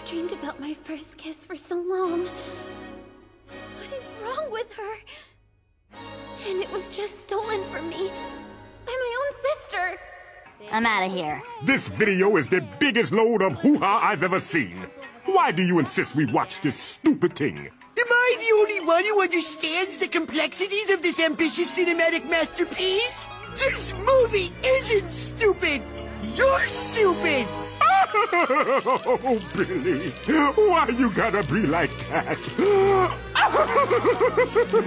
I've dreamed about my first kiss for so long. What is wrong with her? And it was just stolen from me by my own sister. I'm out of here. This video is the biggest load of hoo-ha I've ever seen. Why do you insist we watch this stupid thing? Am I the only one who understands the complexities of this ambitious cinematic masterpiece? This movie isn't stupid! You're stupid! Oh, Billy, why you gotta be like that?